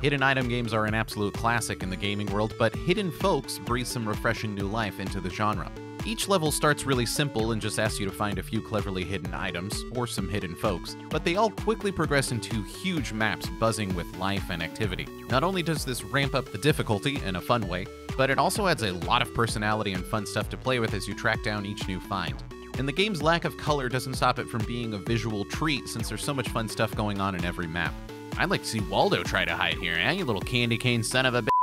Hidden item games are an absolute classic in the gaming world, but Hidden Folks breathe some refreshing new life into the genre. Each level starts really simple and just asks you to find a few cleverly hidden items, or some hidden folks, but they all quickly progress into huge maps buzzing with life and activity. Not only does this ramp up the difficulty in a fun way, but it also adds a lot of personality and fun stuff to play with as you track down each new find. And the game's lack of color doesn't stop it from being a visual treat since there's so much fun stuff going on in every map. I'd like to see Waldo try to hide here, eh, you little candy cane son of a bitch.